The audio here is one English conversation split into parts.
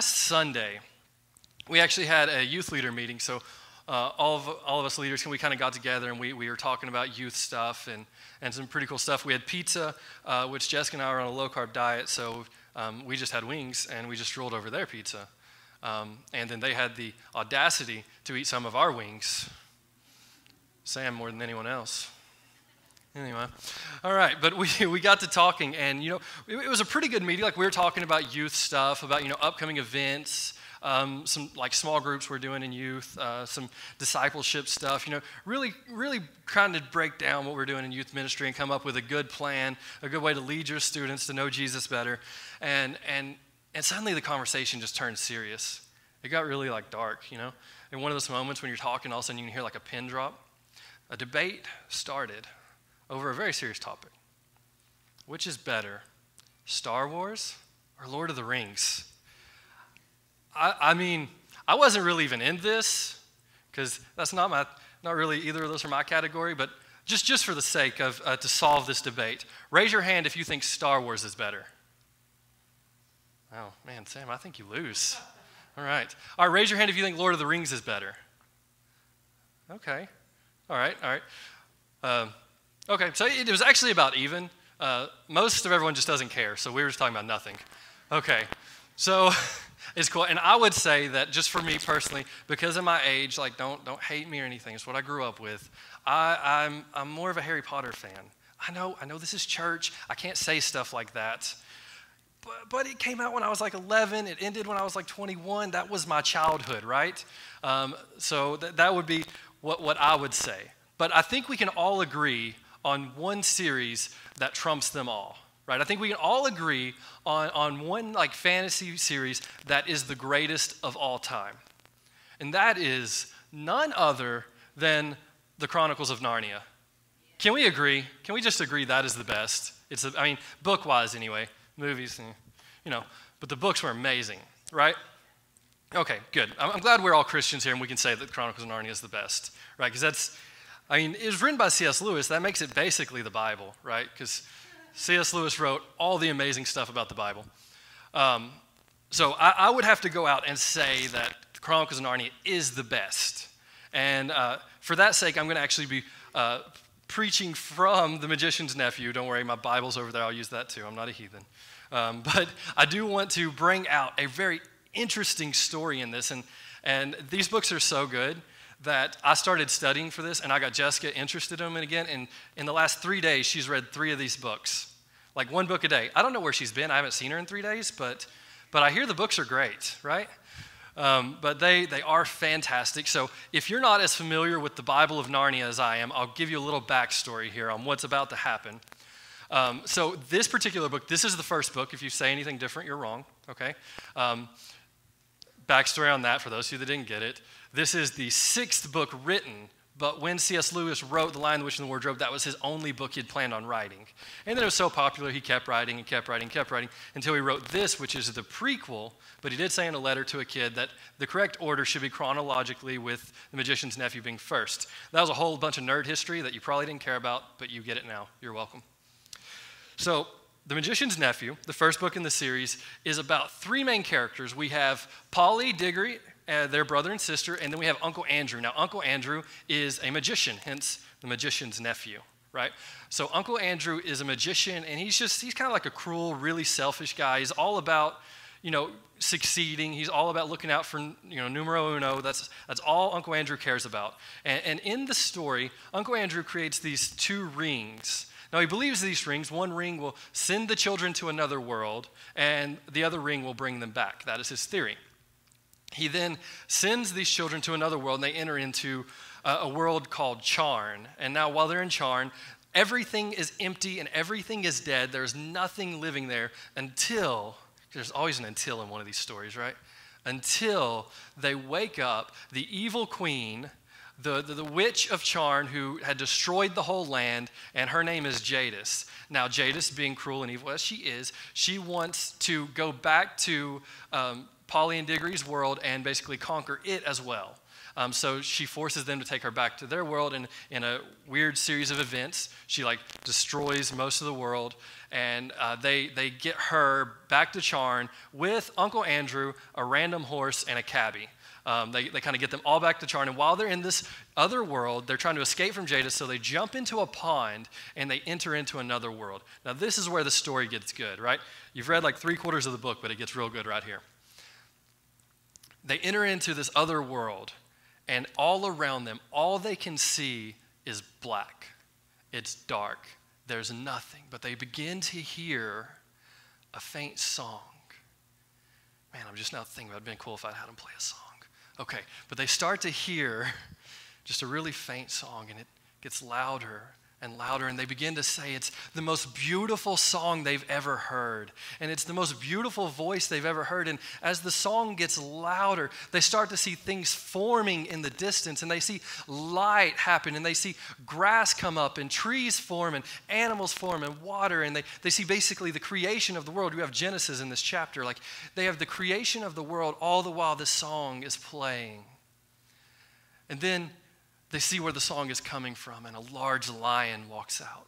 last Sunday, we actually had a youth leader meeting. So uh, all, of, all of us leaders, we kind of got together and we, we were talking about youth stuff and, and some pretty cool stuff. We had pizza, uh, which Jessica and I are on a low carb diet, so um, we just had wings and we just rolled over their pizza. Um, and then they had the audacity to eat some of our wings. Sam more than anyone else. Anyway, all right, but we, we got to talking, and you know, it, it was a pretty good meeting. Like we were talking about youth stuff, about you know upcoming events, um, some like small groups we're doing in youth, uh, some discipleship stuff. You know, really, really kind of break down what we're doing in youth ministry and come up with a good plan, a good way to lead your students to know Jesus better. And and and suddenly the conversation just turned serious. It got really like dark, you know. In one of those moments when you're talking, all of a sudden you can hear like a pin drop. A debate started over a very serious topic. Which is better, Star Wars or Lord of the Rings? I, I mean, I wasn't really even in this because that's not my, not really either of those are my category, but just, just for the sake of uh, to solve this debate, raise your hand if you think Star Wars is better. Oh, man, Sam, I think you lose. All right. All right, raise your hand if you think Lord of the Rings is better. Okay. All right, all right. Um, Okay, so it was actually about even. Uh, most of everyone just doesn't care, so we were just talking about nothing. Okay, so it's cool. And I would say that just for me personally, because of my age, like don't don't hate me or anything. It's what I grew up with. I, I'm I'm more of a Harry Potter fan. I know I know this is church. I can't say stuff like that. But, but it came out when I was like 11. It ended when I was like 21. That was my childhood, right? Um, so th- that would be what, what I would say. But I think we can all agree on one series that trumps them all right? I think we can all agree on, on one like fantasy series that is the greatest of all time. And that is none other than the chronicles of narnia. Can we agree? Can we just agree that is the best? It's i mean book wise anyway movies eh, you know but the books were amazing right? Okay good. I'm glad we're all christians here and we can say that chronicles of narnia is the best right? Because that's I mean, it was written by C.S. Lewis. That makes it basically the Bible, right? Because C.S. Lewis wrote all the amazing stuff about the Bible. Um, so I, I, would have to go out and say that Chronicles of Narnia is the best. And uh, for that sake, I'm going to actually be uh, preaching from The Magician's Nephew. Don't worry, my Bible's over there. I'll use that too. I'm not a heathen. Um, but I do want to bring out a very interesting story in this. And, and these books are so good that I started studying for this and I got Jessica interested in them again. And in the last three days, she's read three of these books, like one book a day. I don't know where she's been. I haven't seen her in three days, but, but I hear the books are great, right? Um, but they, they are fantastic. So if you're not as familiar with the Bible of Narnia as I am, I'll give you a little backstory here on what's about to happen. Um, so this particular book, this is the first book. If you say anything different, you're wrong, okay? Um, backstory on that for those of you that didn't get it. This is the sixth book written, but when C.S. Lewis wrote The Lion, the Witch, and the Wardrobe, that was his only book he'd planned on writing. And then it was so popular, he kept writing and kept writing and kept writing until he wrote this, which is the prequel. But he did say in a letter to a kid that the correct order should be chronologically with The Magician's Nephew being first. That was a whole bunch of nerd history that you probably didn't care about, but you get it now. You're welcome. So, the Magician's Nephew, the first book in the series, is about three main characters. We have Polly Digory uh, their brother and sister, and then we have Uncle Andrew. Now, Uncle Andrew is a magician, hence the magician's nephew, right? So, Uncle Andrew is a magician, and he's just, he's kind of like a cruel, really selfish guy. He's all about, you know, succeeding. He's all about looking out for, you know, numero uno. That's, that's all Uncle Andrew cares about. And, and in the story, Uncle Andrew creates these two rings. Now, he believes these rings, one ring will send the children to another world, and the other ring will bring them back. That is his theory. He then sends these children to another world, and they enter into a, a world called Charn. And now, while they're in Charn, everything is empty and everything is dead. There's nothing living there until, there's always an until in one of these stories, right? Until they wake up, the evil queen, the, the, the, witch of Charn who had destroyed the whole land, and her name is Jadis. Now, Jadis, being cruel and evil as she is, she wants to go back to um, Polly and Digory's world and basically conquer it as well. Um, so she forces them to take her back to their world, and in a weird series of events, she like destroys most of the world, and uh, they they get her back to Charn with Uncle Andrew, a random horse, and a cabbie. Um, they they kind of get them all back to Charn, and while they're in this other world, they're trying to escape from Jadis, so they jump into a pond and they enter into another world. Now this is where the story gets good, right? You've read like three quarters of the book, but it gets real good right here. They enter into this other world and all around them, all they can see is black. It's dark. There's nothing. But they begin to hear a faint song. Man, I'm just now thinking about been cool if I had them play a song. Okay, but they start to hear just a really faint song, and it gets louder and louder, and they begin to say it's the most beautiful song they've ever heard. And it's the most beautiful voice they've ever heard. And as the song gets louder, they start to see things forming in the distance, and they see light happen, and they see grass come up, and trees form, and animals form, and water, and they, they see basically the creation of the world. We have Genesis in this chapter. Like they have the creation of the world all the while this song is playing. And then they see where the song is coming from, and a large lion walks out.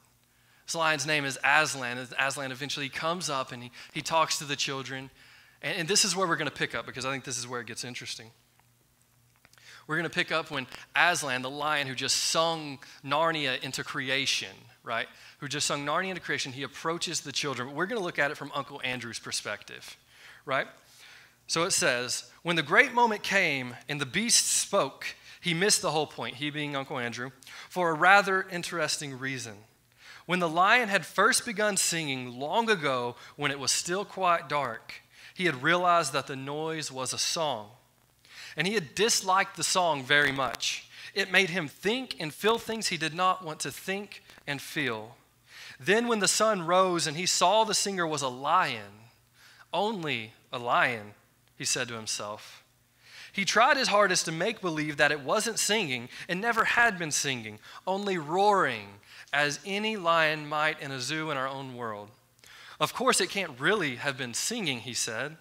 This lion's name is Aslan. Aslan eventually comes up and he, he talks to the children. And, and this is where we're going to pick up because I think this is where it gets interesting. We're going to pick up when Aslan, the lion who just sung Narnia into creation, right? Who just sung Narnia into creation, he approaches the children. We're going to look at it from Uncle Andrew's perspective, right? So it says, When the great moment came and the beast spoke, he missed the whole point, he being Uncle Andrew, for a rather interesting reason. When the lion had first begun singing long ago, when it was still quite dark, he had realized that the noise was a song. And he had disliked the song very much. It made him think and feel things he did not want to think and feel. Then, when the sun rose and he saw the singer was a lion, only a lion, he said to himself, he tried his hardest to make believe that it wasn't singing and never had been singing, only roaring, as any lion might in a zoo in our own world. Of course, it can't really have been singing, he said.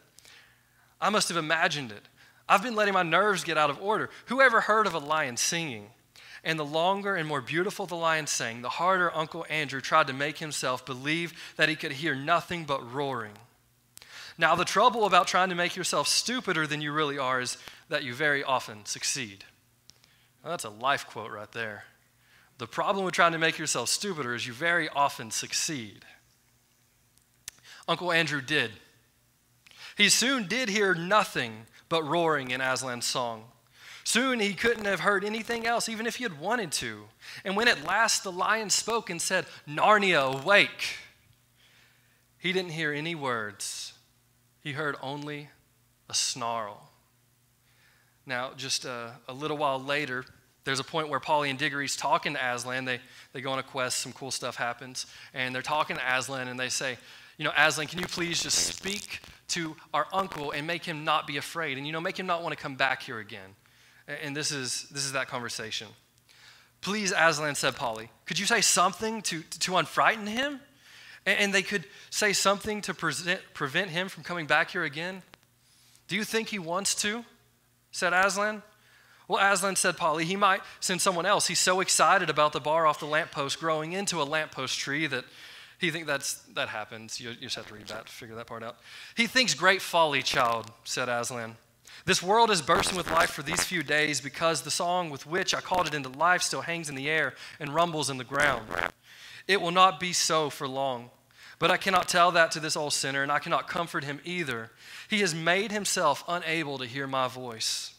I must have imagined it. I've been letting my nerves get out of order. Who ever heard of a lion singing? And the longer and more beautiful the lion sang, the harder Uncle Andrew tried to make himself believe that he could hear nothing but roaring. Now, the trouble about trying to make yourself stupider than you really are is that you very often succeed. That's a life quote right there. The problem with trying to make yourself stupider is you very often succeed. Uncle Andrew did. He soon did hear nothing but roaring in Aslan's song. Soon he couldn't have heard anything else, even if he had wanted to. And when at last the lion spoke and said, Narnia, awake, he didn't hear any words. He heard only a snarl. Now, just a, a little while later, there's a point where Polly and Digory's talking to Aslan. They, they go on a quest, some cool stuff happens, and they're talking to Aslan, and they say, You know, Aslan, can you please just speak to our uncle and make him not be afraid? And, you know, make him not want to come back here again. And this is, this is that conversation. Please, Aslan, said Polly, could you say something to, to unfrighten him? And they could say something to present, prevent him from coming back here again? Do you think he wants to? Said Aslan. Well, Aslan said, Polly, he might send someone else. He's so excited about the bar off the lamppost growing into a lamppost tree that he thinks that's, that happens. You, you just have to read that figure that part out. He thinks great folly, child, said Aslan. This world is bursting with life for these few days because the song with which I called it into life still hangs in the air and rumbles in the ground. It will not be so for long. But I cannot tell that to this old sinner, and I cannot comfort him either. He has made himself unable to hear my voice.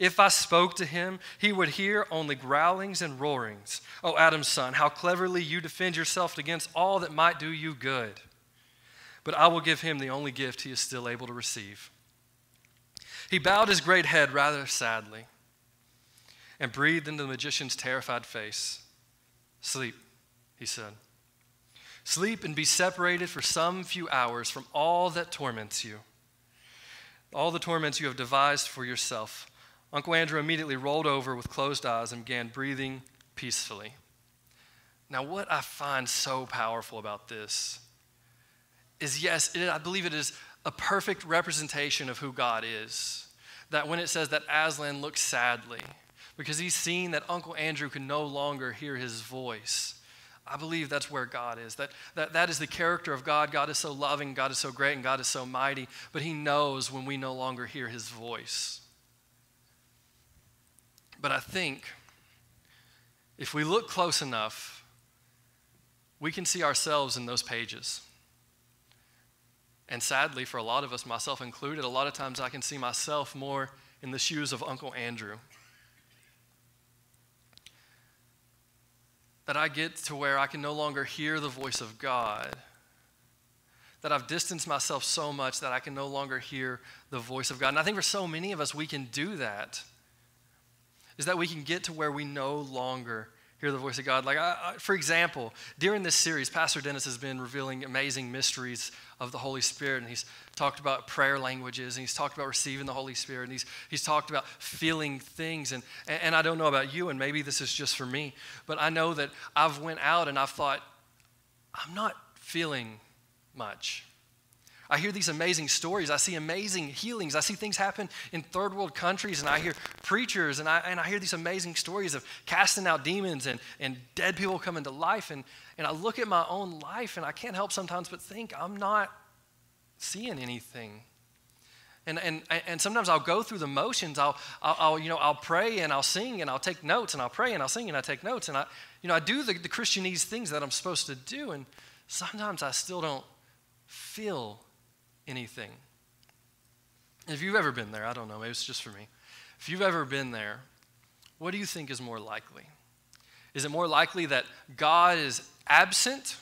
If I spoke to him, he would hear only growlings and roarings. Oh, Adam's son, how cleverly you defend yourself against all that might do you good. But I will give him the only gift he is still able to receive. He bowed his great head rather sadly and breathed into the magician's terrified face. Sleep, he said. Sleep and be separated for some few hours from all that torments you, all the torments you have devised for yourself. Uncle Andrew immediately rolled over with closed eyes and began breathing peacefully. Now, what I find so powerful about this is yes, it, I believe it is a perfect representation of who God is. That when it says that Aslan looked sadly, because he's seen that Uncle Andrew can no longer hear his voice. I believe that's where God is. That, that, that is the character of God. God is so loving, God is so great, and God is so mighty, but He knows when we no longer hear His voice. But I think if we look close enough, we can see ourselves in those pages. And sadly, for a lot of us, myself included, a lot of times I can see myself more in the shoes of Uncle Andrew. That I get to where I can no longer hear the voice of God. That I've distanced myself so much that I can no longer hear the voice of God. And I think for so many of us, we can do that. Is that we can get to where we no longer hear the voice of God. Like, I, I, for example, during this series, Pastor Dennis has been revealing amazing mysteries of the Holy Spirit, and he's talked about prayer languages, and he's talked about receiving the Holy Spirit, and he's, he's talked about feeling things. And, and I don't know about you, and maybe this is just for me, but I know that I've went out and I've thought, I'm not feeling much. I hear these amazing stories. I see amazing healings. I see things happen in third world countries, and I hear preachers, and I, and I hear these amazing stories of casting out demons and, and dead people coming to life. And, and I look at my own life, and I can't help sometimes but think I'm not seeing anything. And, and, and sometimes I'll go through the motions. I'll, I'll, I'll, you know, I'll pray and I'll sing and I'll take notes and I'll pray and I'll sing and I take notes. And I, you know, I do the, the Christianese things that I'm supposed to do. And sometimes I still don't feel anything. If you've ever been there, I don't know, maybe it's just for me. If you've ever been there, what do you think is more likely? Is it more likely that God is absent?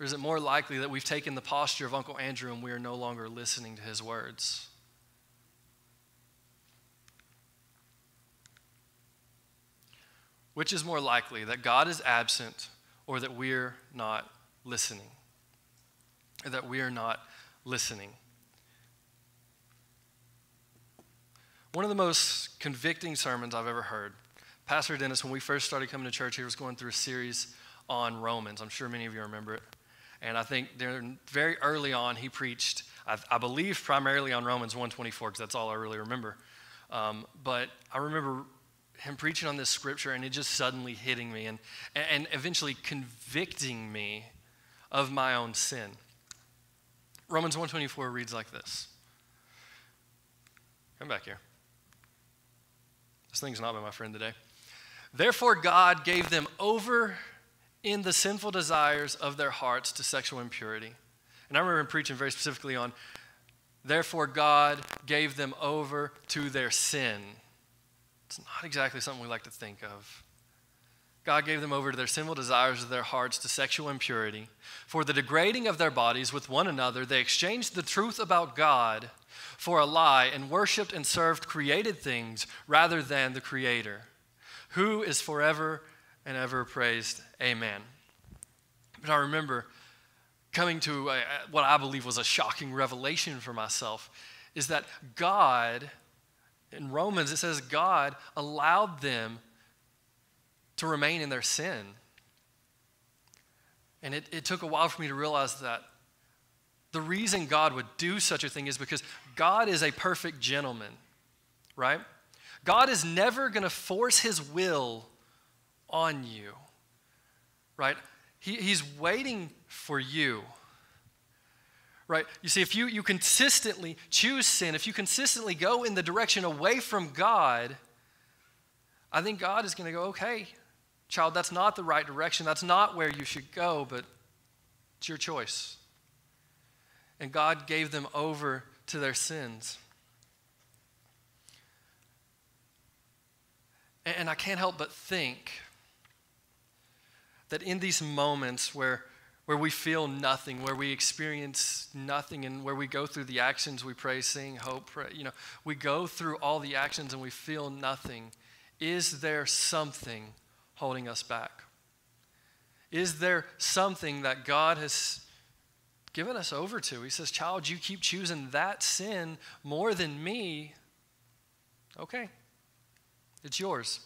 Or is it more likely that we've taken the posture of Uncle Andrew and we are no longer listening to his words? Which is more likely, that God is absent or that we're not listening? That we are not listening. One of the most convicting sermons I've ever heard, Pastor Dennis, when we first started coming to church, he was going through a series on Romans. I'm sure many of you remember it. And I think very early on, he preached, I, I believe, primarily on Romans 124, because that's all I really remember. Um, but I remember him preaching on this scripture and it just suddenly hitting me and, and eventually convicting me of my own sin. Romans 124 reads like this. Come back here. This thing's not been my friend today. Therefore, God gave them over in the sinful desires of their hearts to sexual impurity. And I remember preaching very specifically on, therefore, God gave them over to their sin. It's not exactly something we like to think of. God gave them over to their sinful desires of their hearts to sexual impurity. For the degrading of their bodies with one another, they exchanged the truth about God for a lie and worshiped and served created things rather than the Creator, who is forever and ever praised. Amen. But I remember coming to a, what I believe was a shocking revelation for myself is that God, in Romans, it says God allowed them to remain in their sin. And it, it took a while for me to realize that the reason God would do such a thing is because God is a perfect gentleman, right? God is never going to force his will on you, right? He, he's waiting for you, right? You see, if you, you consistently choose sin, if you consistently go in the direction away from God, I think God is going to go, okay, Child, that's not the right direction. That's not where you should go, but it's your choice. And God gave them over to their sins. And I can't help but think that in these moments where, where we feel nothing, where we experience nothing, and where we go through the actions, we pray, sing, hope, pray, you know, we go through all the actions and we feel nothing. Is there something holding us back? Is there something that God has given us over to? He says, Child, you keep choosing that sin more than me. Okay, it's yours.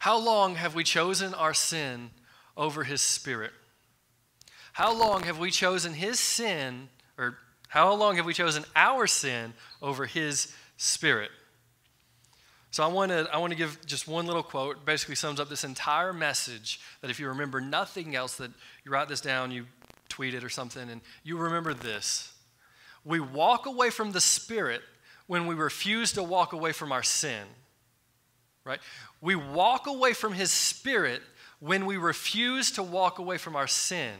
How long have we chosen our sin over His Spirit? How long have we chosen His sin, or How long have we chosen our sin over His Spirit? So I want to I want to give just one little quote. Basically sums up this entire message. That if you remember nothing else, that you write this down, you tweet it or something, and you remember this. We walk away from the Spirit when we refuse to walk away from our sin. Right? We walk away from His Spirit when we refuse to walk away from our sin.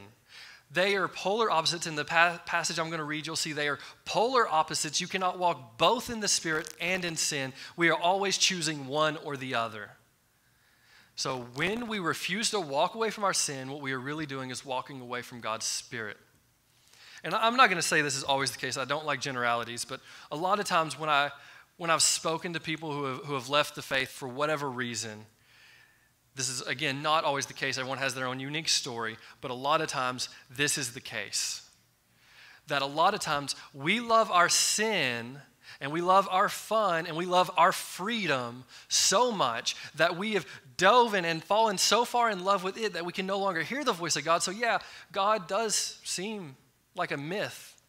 They are polar opposites. In the pa- passage I'm going to read, you'll see they are polar opposites. You cannot walk both in the Spirit and in sin. We are always choosing one or the other. So when we refuse to walk away from our sin, what we are really doing is walking away from God's Spirit. And I'm not going to say this is always the case. I don't like generalities, but a lot of times when, I, when I've spoken to people who have, who have left the faith for whatever reason, this is, again, not always the case. Everyone has their own unique story, but a lot of times this is the case. That a lot of times we love our sin and we love our fun and we love our freedom so much that we have dove in and fallen so far in love with it that we can no longer hear the voice of God. So, yeah, God does seem like a myth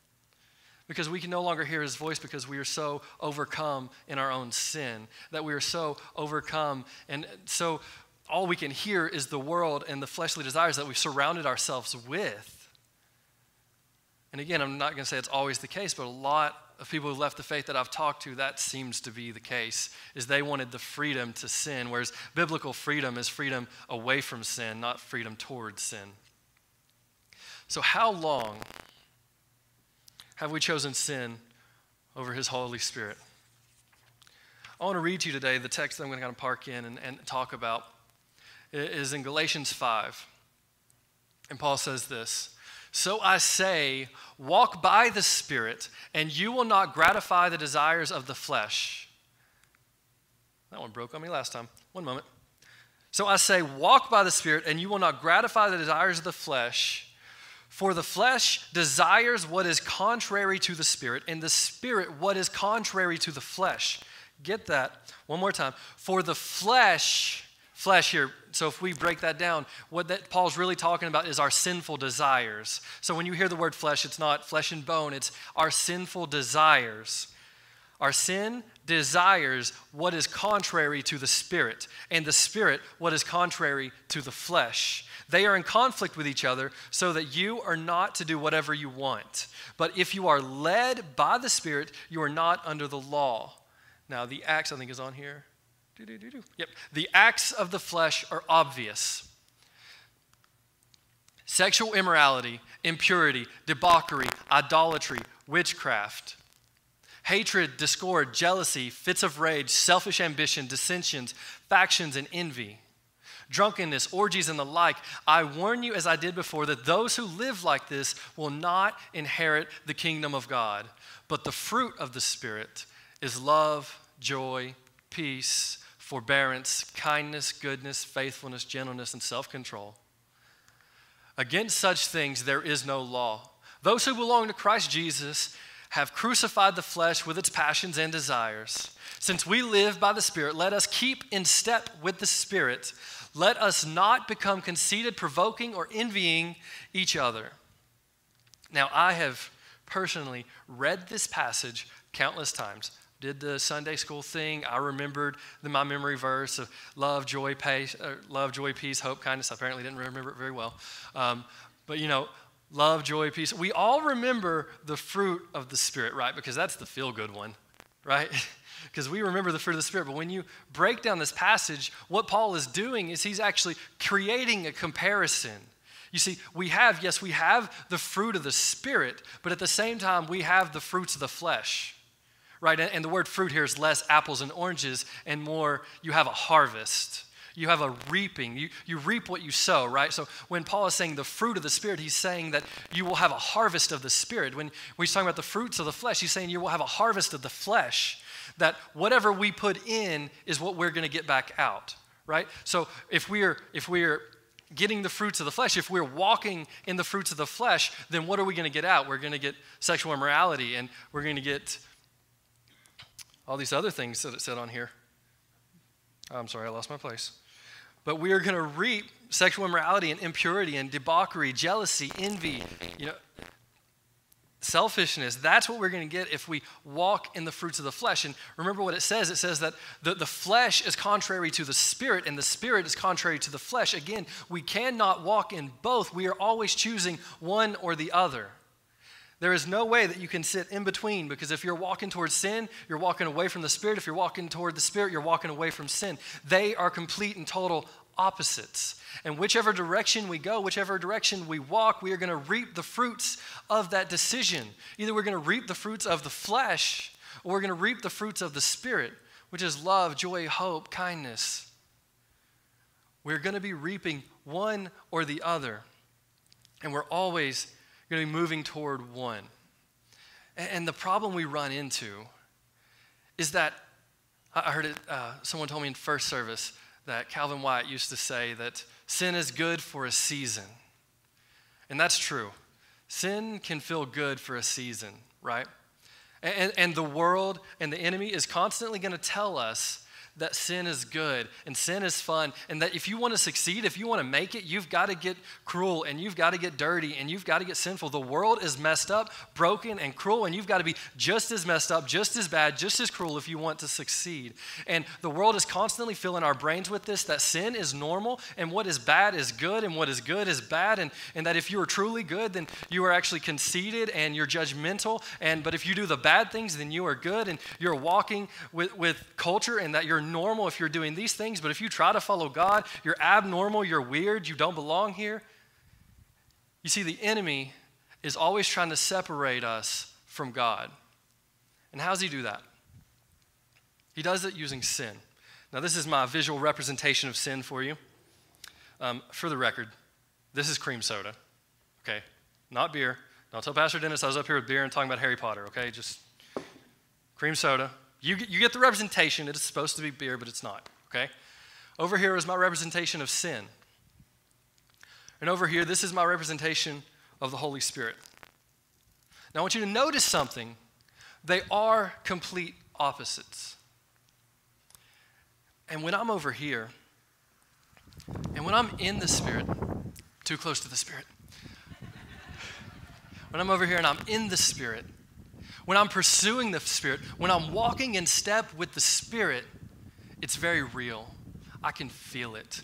because we can no longer hear his voice because we are so overcome in our own sin, that we are so overcome and so all we can hear is the world and the fleshly desires that we've surrounded ourselves with. And again, I'm not going to say it's always the case, but a lot of people who left the faith that I've talked to, that seems to be the case, is they wanted the freedom to sin, whereas biblical freedom is freedom away from sin, not freedom towards sin. So, how long have we chosen sin over His Holy Spirit? I want to read to you today the text that I'm going to kind of park in and, and talk about is in Galatians 5. And Paul says this So I say, walk by the Spirit, and you will not gratify the desires of the flesh. That one broke on me last time. One moment. So I say, walk by the Spirit, and you will not gratify the desires of the flesh. For the flesh desires what is contrary to the Spirit, and the Spirit what is contrary to the flesh. Get that one more time. For the flesh flesh here. So if we break that down, what that Paul's really talking about is our sinful desires. So when you hear the word flesh, it's not flesh and bone, it's our sinful desires. Our sin desires what is contrary to the spirit, and the spirit what is contrary to the flesh. They are in conflict with each other so that you are not to do whatever you want. But if you are led by the spirit, you are not under the law. Now, the Acts, I think, is on here. Yep. The acts of the flesh are obvious sexual immorality, impurity, debauchery, idolatry, witchcraft, hatred, discord, jealousy, fits of rage, selfish ambition, dissensions, factions, and envy. Drunkenness, orgies, and the like. I warn you, as I did before, that those who live like this will not inherit the kingdom of God. But the fruit of the Spirit is love, joy, peace, forbearance, kindness, goodness, faithfulness, gentleness, and self control. Against such things there is no law. Those who belong to Christ Jesus have crucified the flesh with its passions and desires. Since we live by the Spirit, let us keep in step with the Spirit. Let us not become conceited, provoking, or envying each other. Now, I have personally read this passage countless times did the Sunday school thing, I remembered the, my memory verse of love, joy, peace, uh, love, joy, peace, hope, kindness. I apparently didn't remember it very well. Um, but you know, love, joy, peace. We all remember the fruit of the Spirit, right? Because that's the feel good one, right? because we remember the fruit of the Spirit. But when you break down this passage, what Paul is doing is he's actually creating a comparison. You see, we have, yes, we have the fruit of the Spirit, but at the same time, we have the fruits of the flesh right? And the word fruit here is less apples and oranges and more you have a harvest. You have a reaping. You, you reap what you sow, right? So when Paul is saying the fruit of the Spirit, he's saying that you will have a harvest of the Spirit. When, when he's talking about the fruits of the flesh, he's saying you will have a harvest of the flesh. That whatever we put in is what we're going to get back out, right? So if we're if we're getting the fruits of the flesh, if we're walking in the fruits of the flesh, then what are we going to get out? We're going to get sexual immorality and we're going to get all these other things that it said on here. I'm sorry, I lost my place. But we are going to reap sexual immorality and impurity and debauchery, jealousy, envy. You know, Selfishness, that's what we're going to get if we walk in the fruits of the flesh. And remember what it says it says that the, the flesh is contrary to the spirit, and the spirit is contrary to the flesh. Again, we cannot walk in both. We are always choosing one or the other. There is no way that you can sit in between because if you're walking towards sin, you're walking away from the Spirit. If you're walking toward the Spirit, you're walking away from sin. They are complete and total opposites. And whichever direction we go, whichever direction we walk, we are going to reap the fruits of that decision. Either we're going to reap the fruits of the flesh or we're going to reap the fruits of the Spirit, which is love, joy, hope, kindness. We're going to be reaping one or the other. And we're always going to be moving toward one. And the problem we run into is that I heard it, uh, someone told me in first service that Calvin White used to say that sin is good for a season. And that's true. Sin can feel good for a season, right? And, and the world and the enemy is constantly going to tell us that sin is good and sin is fun, and that if you want to succeed, if you want to make it, you've got to get cruel and you've got to get dirty and you've got to get sinful. The world is messed up, broken, and cruel, and you've got to be just as messed up, just as bad, just as cruel if you want to succeed. And the world is constantly filling our brains with this that sin is normal and what is bad is good and what is good is bad, and, and that if you are truly good, then you are actually conceited and you're judgmental. And but if you do the bad things, then you are good and you're walking with, with culture and that you're normal if you're doing these things, but if you try to follow God, you're abnormal, you're weird, you don't belong here. You see, the enemy is always trying to separate us from God. And how does he do that? He does it using sin. Now, this is my visual representation of sin for you. Um, for the record, this is cream soda, okay? Not beer. Don't tell Pastor Dennis I was up here with beer and talking about Harry Potter, okay? Just cream soda. You get, you get the representation. It is supposed to be beer, but it's not, okay? Over here is my representation of sin. And over here, this is my representation of the Holy Spirit. Now, I want you to notice something. They are complete opposites. And when I'm over here, and when I'm in the Spirit, too close to the Spirit, when I'm over here and I'm in the Spirit, when I'm pursuing the Spirit, when I'm walking in step with the Spirit, it's very real. I can feel it.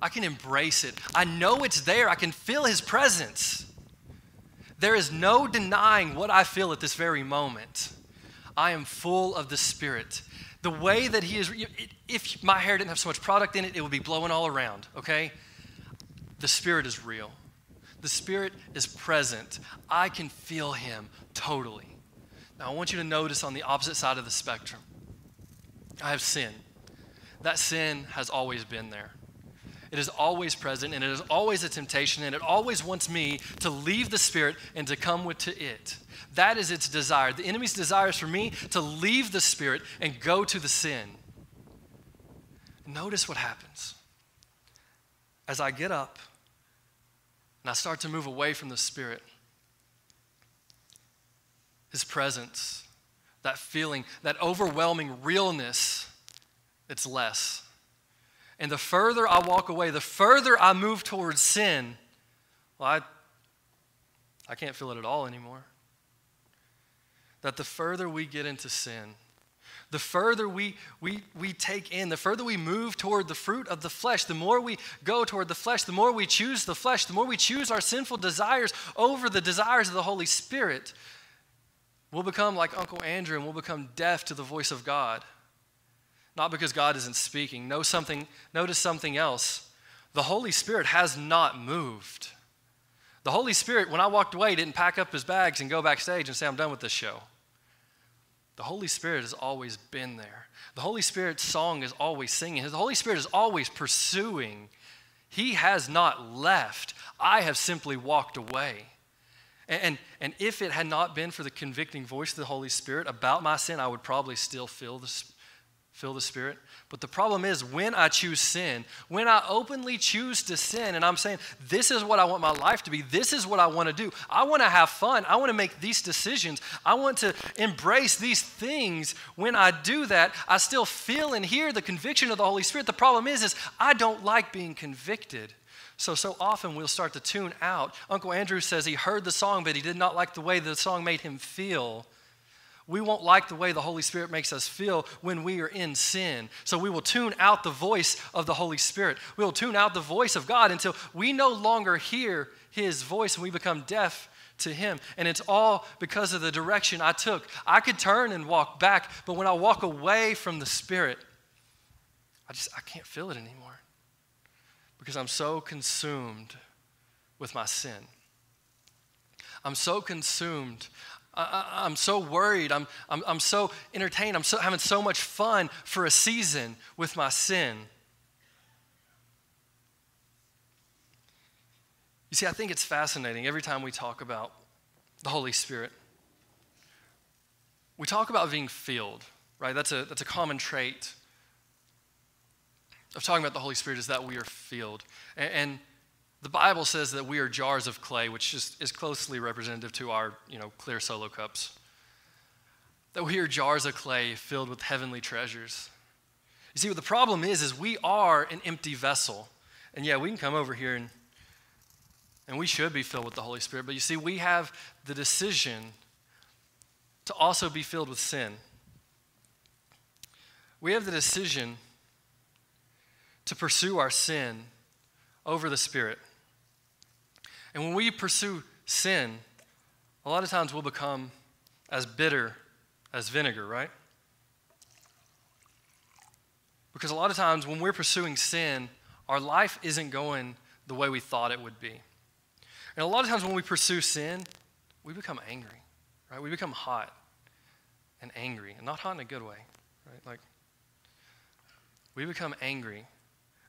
I can embrace it. I know it's there. I can feel His presence. There is no denying what I feel at this very moment. I am full of the Spirit. The way that He is, if my hair didn't have so much product in it, it would be blowing all around, okay? The Spirit is real. The Spirit is present. I can feel Him totally. Now, I want you to notice on the opposite side of the spectrum, I have sin. That sin has always been there. It is always present, and it is always a temptation, and it always wants me to leave the Spirit and to come with to it. That is its desire. The enemy's desire is for me to leave the Spirit and go to the sin. Notice what happens. As I get up and I start to move away from the Spirit, his presence, that feeling, that overwhelming realness, it's less. And the further I walk away, the further I move towards sin, well, I, I can't feel it at all anymore. That the further we get into sin, the further we, we, we take in, the further we move toward the fruit of the flesh, the more we go toward the flesh, the more we choose the flesh, the more we choose our sinful desires over the desires of the Holy Spirit, We'll become like Uncle Andrew and we'll become deaf to the voice of God. Not because God isn't speaking. Know something, notice something else. The Holy Spirit has not moved. The Holy Spirit, when I walked away, didn't pack up his bags and go backstage and say, I'm done with this show. The Holy Spirit has always been there. The Holy Spirit's song is always singing. The Holy Spirit is always pursuing. He has not left. I have simply walked away. And, and if it had not been for the convicting voice of the Holy Spirit about my sin, I would probably still feel the, feel the Spirit. But the problem is when I choose sin, when I openly choose to sin, and I'm saying, this is what I want my life to be, this is what I want to do. I want to have fun. I want to make these decisions. I want to embrace these things. When I do that, I still feel and hear the conviction of the Holy Spirit. The problem is, is I don't like being convicted. So, so often we'll start to tune out. Uncle Andrew says he heard the song, but he did not like the way the song made him feel. We won't like the way the Holy Spirit makes us feel when we are in sin. So we will tune out the voice of the Holy Spirit. We will tune out the voice of God until we no longer hear His voice and we become deaf to Him. And it's all because of the direction I took. I could turn and walk back, but when I walk away from the Spirit, I just I can't feel it anymore because I'm so consumed with my sin. I'm so consumed. I, am so worried. I'm, I'm, I'm so entertained. I'm so, having so much fun for a season with my sin. You see, I think it's fascinating every time we talk about the Holy Spirit. We talk about being filled, right? That's a, that's a common trait of talking about the Holy Spirit is that we are filled. And, and the Bible says that we are jars of clay, which just is closely representative to our, you know, clear solo cups. That we are jars of clay filled with heavenly treasures. You see, what the problem is, is we are an empty vessel. And yeah, we can come over here and and we should be filled with the Holy Spirit. But you see, we have the decision to also be filled with sin. We have the decision to pursue our sin over the Spirit. And when we pursue sin, a lot of times we'll become as bitter as vinegar, right? Because a lot of times when we're pursuing sin, our life isn't going the way we thought it would be. And a lot of times when we pursue sin, we become angry, right? We become hot and angry, and not hot in a good way, right? Like, we become angry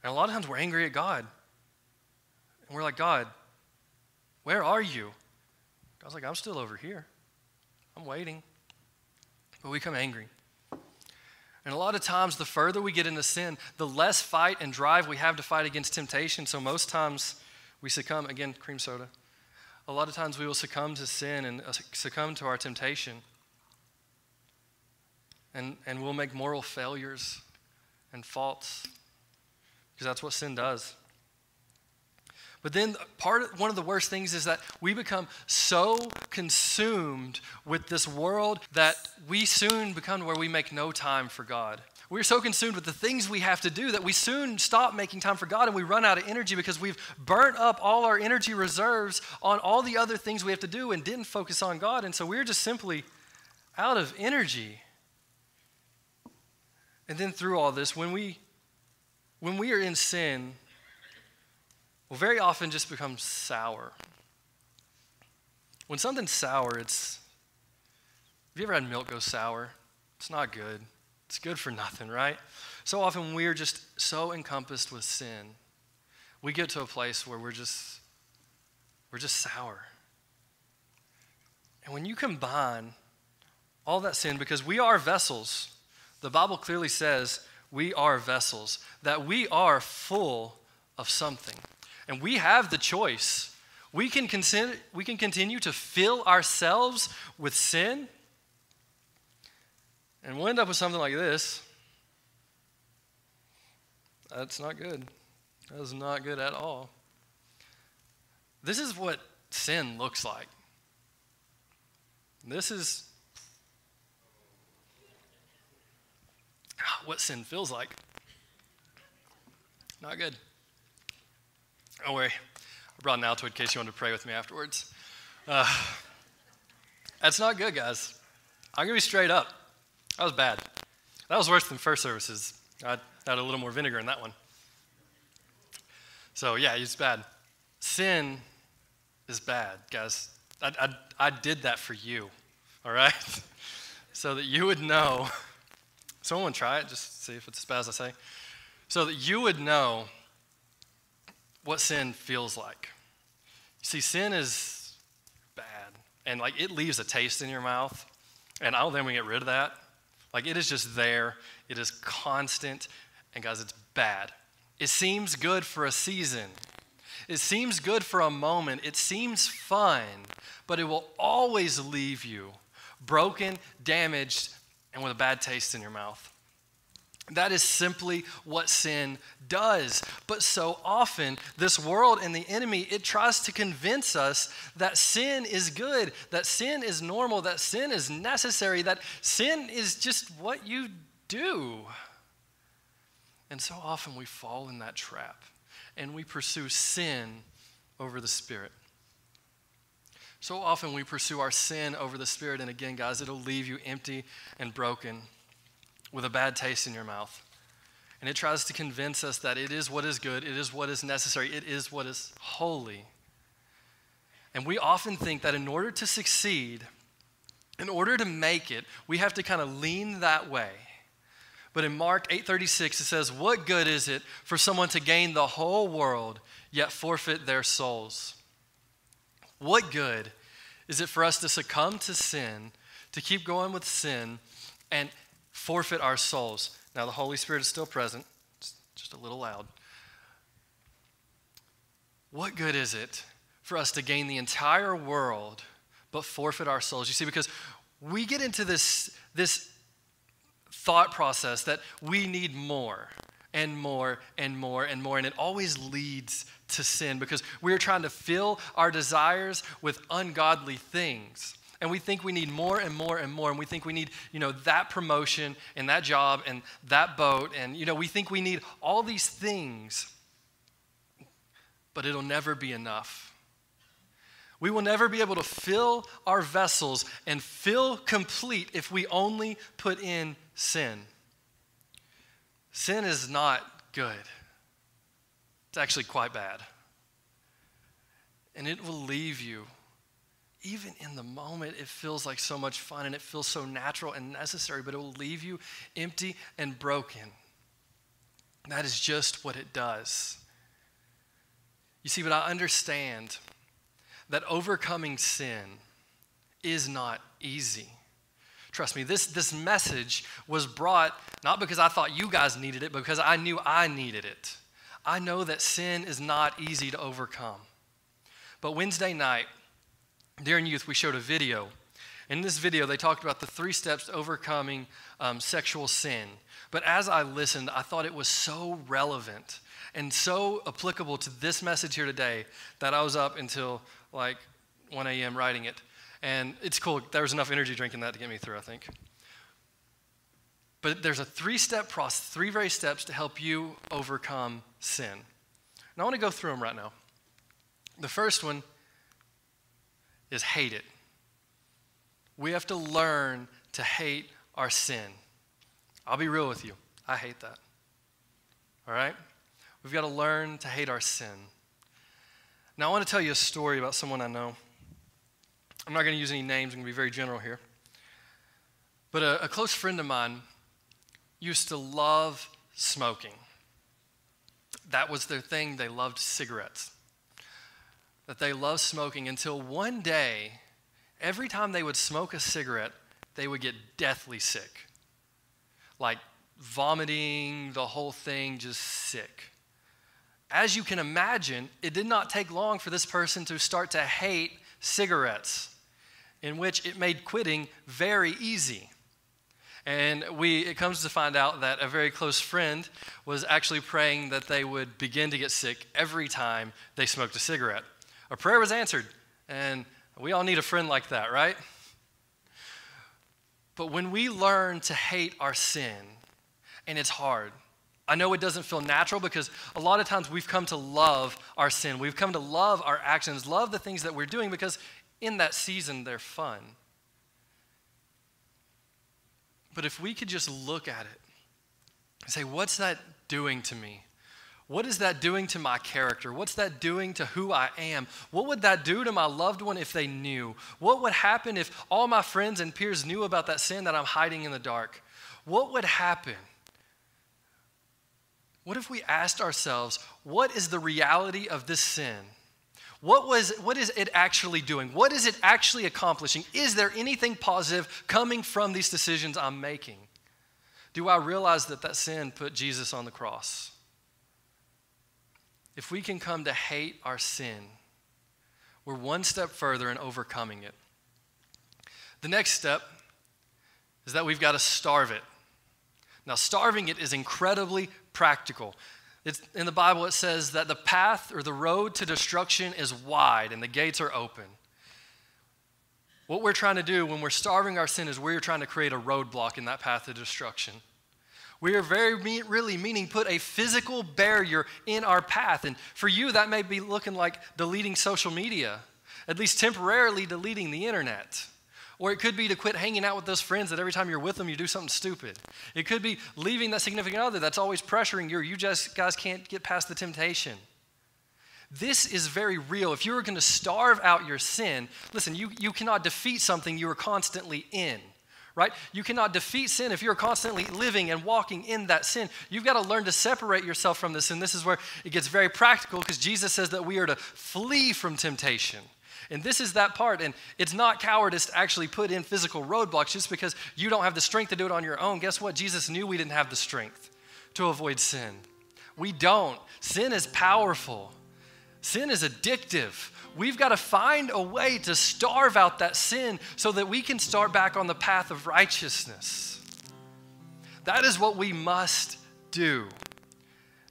and a lot of times we're angry at God. And we're like, God, where are you? God's like, I'm still over here. I'm waiting. But we come angry. And a lot of times, the further we get into sin, the less fight and drive we have to fight against temptation. So most times we succumb, again, cream soda. A lot of times we will succumb to sin and uh, succumb to our temptation. And, and we'll make moral failures and faults because that's what sin does. But then part of, one of the worst things is that we become so consumed with this world that we soon become where we make no time for God. We're so consumed with the things we have to do that we soon stop making time for God and we run out of energy because we've burnt up all our energy reserves on all the other things we have to do and didn't focus on God. And so we're just simply out of energy. And then through all this, when we when we are in sin, will very often just become sour. When something's sour, it's. Have you ever had milk go sour? It's not good. It's good for nothing, right? So often we're just so encompassed with sin, we get to a place where we're just we're just sour. And when you combine all that sin, because we are vessels, the Bible clearly says we are vessels, that we are full of something. And we have the choice. We can, consider, we can continue to fill ourselves with sin, and we'll end up with something like this. That's not good. That is not good at all. This is what sin looks like. This is what sin feels like. Not good. Don't worry. I brought an Altoid in case you wanted to pray with me afterwards. Uh, that's not good, guys. I'm going to be straight up. That was bad. That was worse than first services. I had a little more vinegar in that one. So, yeah, it's bad. Sin is bad, guys. I, I, I did that for you, all right? so that you would know Someone try it, just see if it's as bad as I say. So that you would know what sin feels like. You see, sin is bad, and like it leaves a taste in your mouth, and I think we get rid of that. Like it is just there, it is constant, and guys, it's bad. It seems good for a season. It seems good for a moment. It seems fun, but it will always leave you broken, damaged, and with a bad taste in your mouth. That is simply what sin does. But so often, this world and the enemy, it tries to convince us that sin is good, that sin is normal, that sin is necessary, that sin is just what you do. And so often we fall in that trap and we pursue sin over the Spirit. So often we pursue our sin over the Spirit, and again, guys, it'll leave you empty and broken with a bad taste in your mouth. And it tries to convince us that it is what is good, it is what is necessary, it is what is holy. And we often think that in order to succeed, in order to make it, we have to kind of lean that way. But in Mark 8:36 it says, "What good is it for someone to gain the whole world yet forfeit their souls?" What good is it for us to succumb to sin, to keep going with sin and forfeit our souls? Now the Holy Spirit is still present. Just a little loud. What good is it for us to gain the entire world but forfeit our souls? You see because we get into this this thought process that we need more and more and more and more. And it always leads to sin because we're trying to fill our desires with ungodly things. And we think we need more and more and more. And we think we need, you know, that promotion and that job and that boat. And, you know, we think we need all these things. But it'll never be enough. We will never be able to fill our vessels and fill complete if we only put in sin. Sin is not good, it's actually quite bad. And it will leave you, even in the moment, it feels like so much fun and it feels so natural and necessary, but it will leave you empty and broken. That is just what it does. You see, but I understand that overcoming sin is not easy. Trust me, this, this message was brought not because I thought you guys needed it, but because I knew I needed it. I know that sin is not easy to overcome. But Wednesday night, during youth, we showed a video. In this video, they talked about the three steps to overcoming um, sexual sin. But as I listened, I thought it was so relevant and so applicable to this message here today that I was up until like 1 a.m. writing it. And it's cool. There was enough energy drinking that to get me through, I think. But there's a three step process, three very steps to help you overcome sin. And I want to go through them right now. The first one is hate it. We have to learn to hate our sin. I'll be real with you. I hate that. All right? We've got to learn to hate our sin. Now, I want to tell you a story about someone I know. I'm not going to use any names, I'm going to be very general here. But a, a close friend of mine used to love smoking. That was their thing. They loved cigarettes. That they loved smoking until one day, every time they would smoke a cigarette, they would get deathly sick. Like vomiting, the whole thing, just sick as you can imagine, it did not take long for this person to start to hate cigarettes, in which it made quitting very easy. And we, it comes to find out that a very close friend was actually praying that they would begin to get sick every time they smoked a cigarette. A prayer was answered, and we all need a friend like that, right? But when we learn to hate our sin, and it's hard, I know it doesn't feel natural because a lot of times we've come to love our sin. We've come to love our actions, love the things that we're doing because in that season they're fun. But if we could just look at it and say, what's that doing to me? What is that doing to my character? What's that doing to who I am? What would that do to my loved one if they knew? What would happen if all my friends and peers knew about that sin that I'm hiding in the dark? What would happen? What if we asked ourselves, what is the reality of this sin? What, was, what is it actually doing? What is it actually accomplishing? Is there anything positive coming from these decisions I'm making? Do I realize that that sin put Jesus on the cross? If we can come to hate our sin, we're one step further in overcoming it. The next step is that we've got to starve it. Now, starving it is incredibly practical. It's, in the Bible, it says that the path or the road to destruction is wide and the gates are open. What we're trying to do when we're starving our sin is we're trying to create a roadblock in that path of destruction. We are very really meaning put a physical barrier in our path. And for you, that may be looking like deleting social media, at least temporarily deleting the internet. Or it could be to quit hanging out with those friends that every time you're with them, you do something stupid. It could be leaving that significant other that's always pressuring you. You just guys can't get past the temptation. This is very real. If you are going to starve out your sin, listen, you, you cannot defeat something you are constantly in right? You cannot defeat sin if you're constantly living and walking in that sin. You've got to learn to separate yourself from this. And this is where it gets very practical because Jesus says that we are to flee from temptation. And this is that part. And it's not cowardice to actually put in physical roadblocks just because you don't have the strength to do it on your own. Guess what? Jesus knew we didn't have the strength to avoid sin. We don't. Sin is powerful, sin is addictive. We've got to find a way to starve out that sin so that we can start back on the path of righteousness. That is what we must do.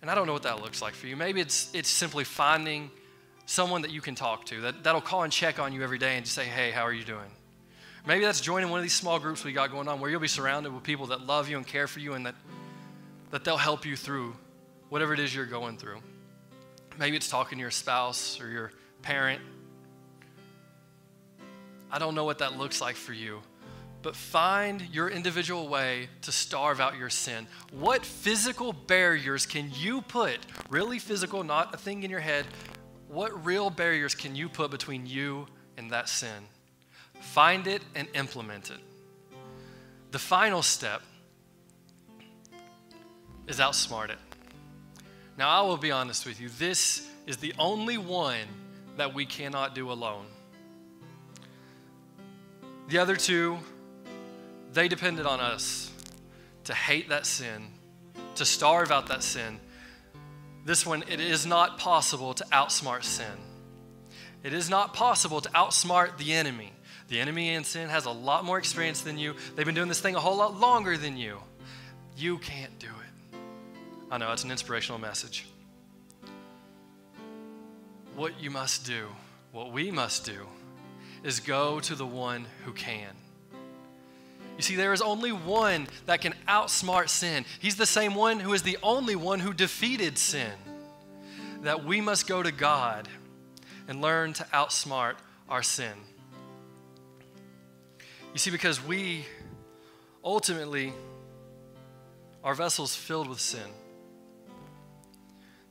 And I don't know what that looks like for you. Maybe it's, it's simply finding someone that you can talk to that, that'll call and check on you every day and just say, hey, how are you doing? Maybe that's joining one of these small groups we got going on where you'll be surrounded with people that love you and care for you and that, that they'll help you through whatever it is you're going through. Maybe it's talking to your spouse or your parent. I don't know what that looks like for you, but find your individual way to starve out your sin. What physical barriers can you put, really physical, not a thing in your head, what real barriers can you put between you and that sin? Find it and implement it. The final step is outsmart it. Now, I will be honest with you, this is the only one that we cannot do alone. The other two, they depended on us to hate that sin, to starve out that sin. This one, it is not possible to outsmart sin. It is not possible to outsmart the enemy. The enemy in sin has a lot more experience than you. They've been doing this thing a whole lot longer than you. You can't do it. I know it's an inspirational message what you must do, what we must do, is go to the one who can. You see, there is only one that can outsmart sin. He's the same one who is the only one who defeated sin. That we must go to God and learn to outsmart our sin. You see, because we ultimately are vessels filled with sin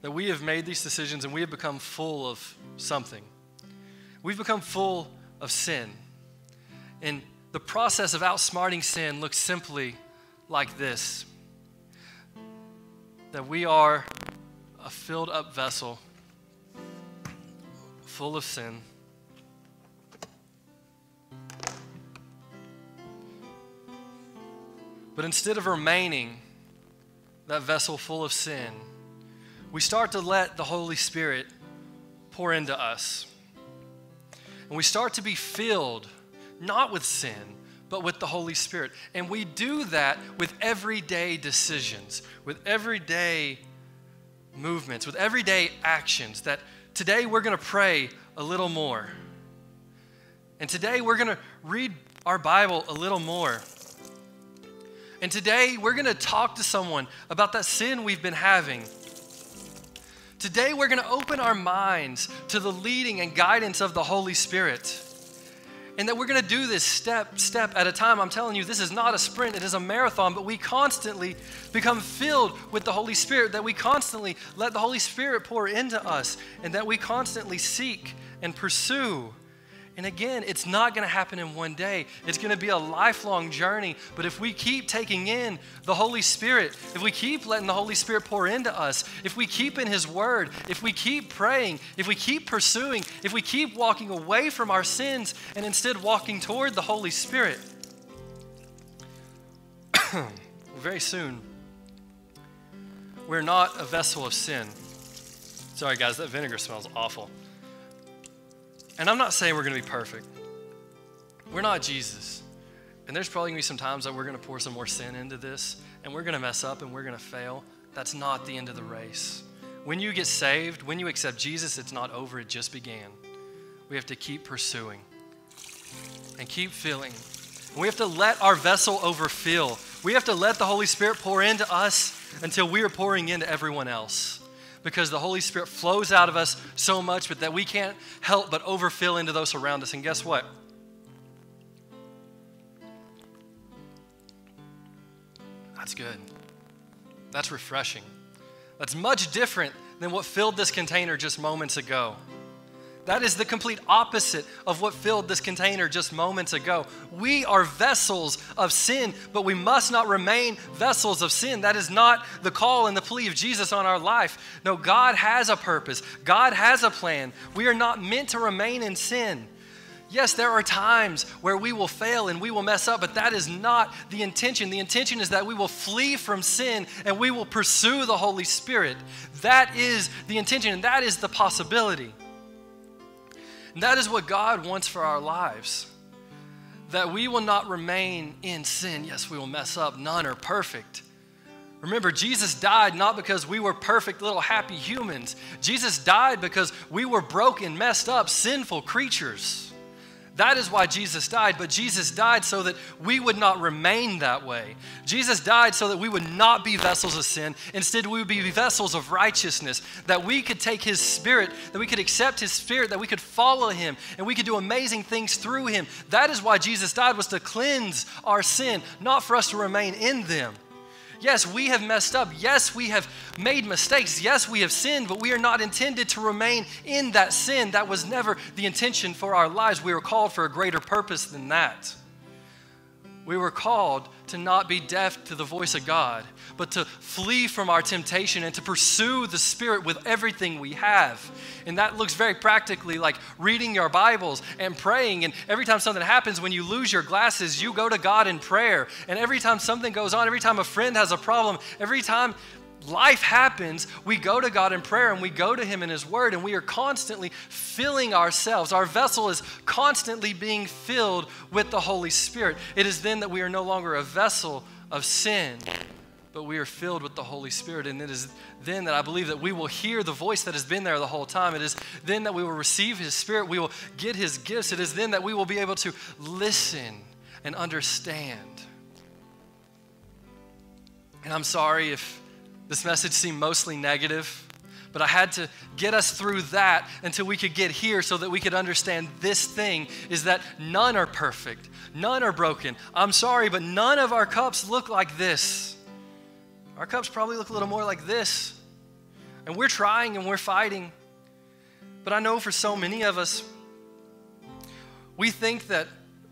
that we have made these decisions and we have become full of something. We've become full of sin. And the process of outsmarting sin looks simply like this that we are a filled up vessel full of sin. But instead of remaining that vessel full of sin, we start to let the Holy Spirit pour into us. And we start to be filled not with sin, but with the Holy Spirit. And we do that with everyday decisions, with everyday movements, with everyday actions. That today we're going to pray a little more. And today we're going to read our Bible a little more. And today we're going to talk to someone about that sin we've been having Today, we're going to open our minds to the leading and guidance of the Holy Spirit. And that we're going to do this step step at a time. I'm telling you, this is not a sprint, it is a marathon, but we constantly become filled with the Holy Spirit, that we constantly let the Holy Spirit pour into us, and that we constantly seek and pursue and again, it's not going to happen in one day. It's going to be a lifelong journey. But if we keep taking in the Holy Spirit, if we keep letting the Holy Spirit pour into us, if we keep in His Word, if we keep praying, if we keep pursuing, if we keep walking away from our sins and instead walking toward the Holy Spirit, very soon, we're not a vessel of sin. Sorry, guys, that vinegar smells awful. And I'm not saying we're going to be perfect. We're not Jesus. And there's probably going to be some times that we're going to pour some more sin into this and we're going to mess up and we're going to fail. That's not the end of the race. When you get saved, when you accept Jesus, it's not over, it just began. We have to keep pursuing and keep filling. We have to let our vessel overfill. We have to let the Holy Spirit pour into us until we are pouring into everyone else. Because the Holy Spirit flows out of us so much, but that we can't help but overfill into those around us. And guess what? That's good. That's refreshing. That's much different than what filled this container just moments ago. That is the complete opposite of what filled this container just moments ago. We are vessels of sin, but we must not remain vessels of sin. That is not the call and the plea of Jesus on our life. No, God has a purpose, God has a plan. We are not meant to remain in sin. Yes, there are times where we will fail and we will mess up, but that is not the intention. The intention is that we will flee from sin and we will pursue the Holy Spirit. That is the intention and that is the possibility. And that is what God wants for our lives. That we will not remain in sin. Yes, we will mess up. None are perfect. Remember, Jesus died not because we were perfect little happy humans. Jesus died because we were broken, messed up, sinful creatures. That is why Jesus died, but Jesus died so that we would not remain that way. Jesus died so that we would not be vessels of sin. Instead, we would be vessels of righteousness, that we could take His Spirit, that we could accept His Spirit, that we could follow Him, and we could do amazing things through Him. That is why Jesus died, was to cleanse our sin, not for us to remain in them. Yes, we have messed up. Yes, we have made mistakes. Yes, we have sinned, but we are not intended to remain in that sin. That was never the intention for our lives. We were called for a greater purpose than that. We were called to not be deaf to the voice of God, but to flee from our temptation and to pursue the Spirit with everything we have. And that looks very practically like reading your Bibles and praying. And every time something happens, when you lose your glasses, you go to God in prayer. And every time something goes on, every time a friend has a problem, every time life happens, we go to God in prayer and we go to Him in His Word, and we are constantly filling ourselves. Our vessel is constantly being filled with the Holy Spirit. It is then that we are no longer a vessel of sin, but we are filled with the Holy Spirit. And it is then that I believe that we will hear the voice that has been there the whole time. It is then that we will receive His Spirit, we will get His gifts. It is then that we will be able to listen and understand. And I'm sorry if this message seemed mostly negative, but I had to get us through that until we could get here so that we could understand this thing is that none are perfect, none are broken. I'm sorry, but none of our cups look like this. Our cups probably look a little more like this. And we're trying and we're fighting. But I know for so many of us, we think that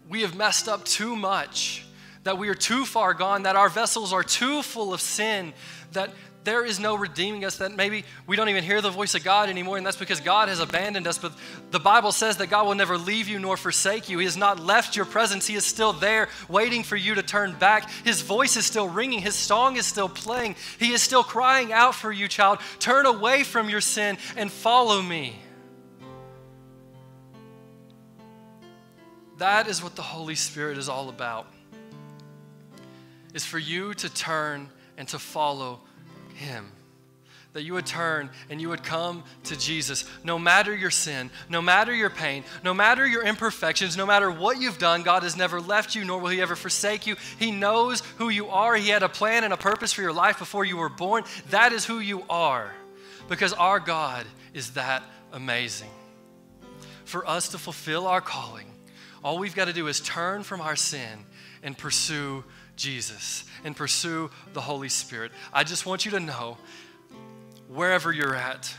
we have messed up too much, that we are too far gone, that our vessels are too full of sin, that there is no redeeming us, that maybe we don't even hear the voice of God anymore, and that's because God has abandoned us. But the Bible says that God will never leave you nor forsake you. He has not left your presence, He is still there waiting for you to turn back. His voice is still ringing, His song is still playing. He is still crying out for you, child. Turn away from your sin and follow me. That is what the Holy Spirit is all about. Is for you to turn and to follow him. That you would turn and you would come to Jesus. No matter your sin, no matter your pain, no matter your imperfections, no matter what you've done, God has never left you, nor will He ever forsake you. He knows who you are. He had a plan and a purpose for your life before you were born. That is who you are, because our God is that amazing. For us to fulfill our calling, all we've got to do is turn from our sin and pursue Jesus and pursue the Holy Spirit. I just want you to know wherever you're at,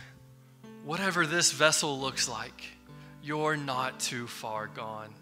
whatever this vessel looks like, you're not too far gone.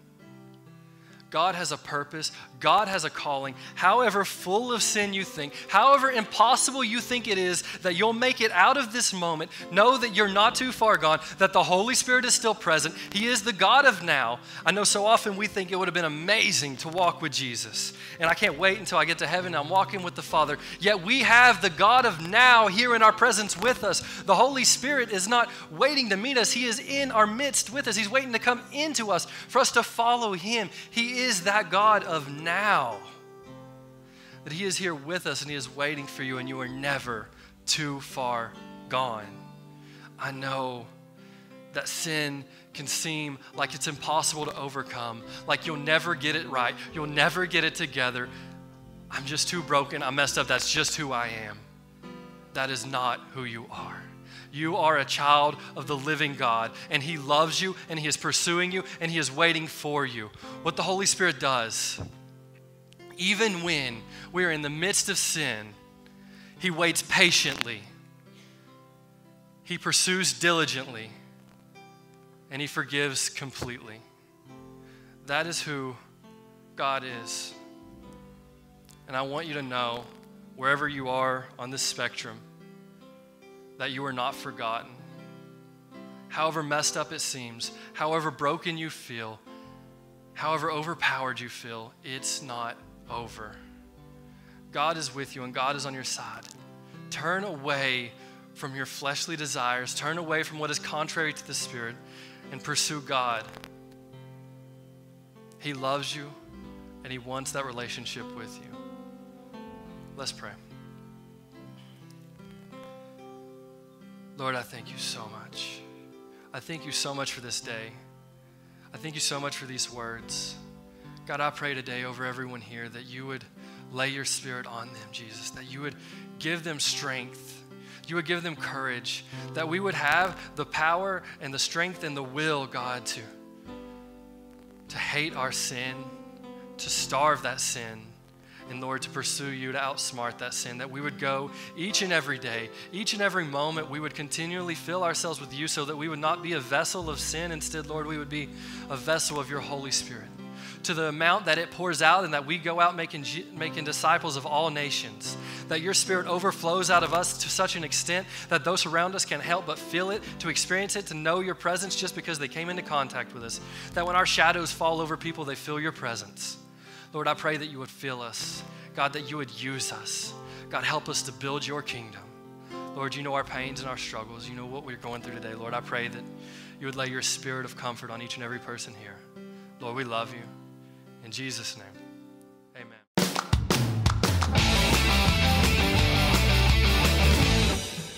God has a purpose, God has a calling. However full of sin you think, however impossible you think it is that you'll make it out of this moment, know that you're not too far gone, that the Holy Spirit is still present. He is the God of now. I know so often we think it would have been amazing to walk with Jesus, and I can't wait until I get to heaven. I'm walking with the Father. Yet we have the God of now here in our presence with us. The Holy Spirit is not waiting to meet us, He is in our midst with us. He's waiting to come into us for us to follow Him. He is that God of now. That He is here with us and He is waiting for you, and you are never too far gone. I know that sin can seem like it's impossible to overcome, like you'll never get it right, you'll never get it together. I'm just too broken, I'm messed up, that's just who I am. That is not who you are. You are a child of the living God, and He loves you, and He is pursuing you, and He is waiting for you. What the Holy Spirit does, even when we are in the midst of sin, He waits patiently, He pursues diligently, and He forgives completely. That is who God is. And I want you to know, wherever you are on this spectrum, that you are not forgotten. However messed up it seems, however broken you feel, however overpowered you feel, it's not over. God is with you and God is on your side. Turn away from your fleshly desires, turn away from what is contrary to the Spirit, and pursue God. He loves you and He wants that relationship with you. Let's pray. Lord, I thank you so much. I thank you so much for this day. I thank you so much for these words. God, I pray today over everyone here that you would lay your spirit on them, Jesus, that you would give them strength, you would give them courage, that we would have the power and the strength and the will, God, to, to hate our sin, to starve that sin and Lord, to pursue you, to outsmart that sin, that we would go each and every day, each and every moment, we would continually fill ourselves with you so that we would not be a vessel of sin. Instead, Lord, we would be a vessel of your Holy Spirit. To the amount that it pours out, and that we go out making, making disciples of all nations. That your spirit overflows out of us to such an extent that those around us can't help but feel it, to experience it, to know your presence just because they came into contact with us. That when our shadows fall over people, they feel your presence. Lord, I pray that you would fill us. God, that you would use us. God, help us to build your kingdom. Lord, you know our pains and our struggles. You know what we're going through today. Lord, I pray that you would lay your spirit of comfort on each and every person here. Lord, we love you. In Jesus' name.